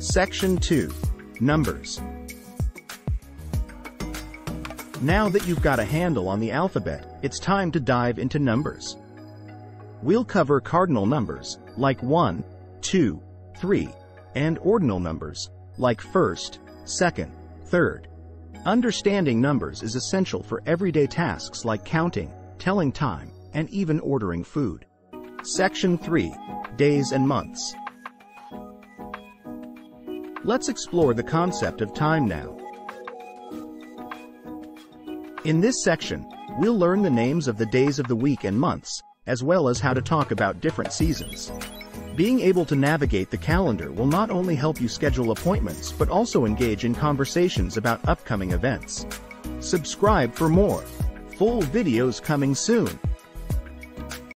Section 2. Numbers. Now that you've got a handle on the alphabet, it's time to dive into numbers. We'll cover cardinal numbers, like 1, 2, 3, and ordinal numbers, like first, second, third. Understanding numbers is essential for everyday tasks like counting, telling time, and even ordering food. Section 3. Days and Months. Let's explore the concept of time now. In this section, we'll learn the names of the days of the week and months, as well as how to talk about different seasons. Being able to navigate the calendar will not only help you schedule appointments but also engage in conversations about upcoming events. Subscribe for more. Full videos coming soon.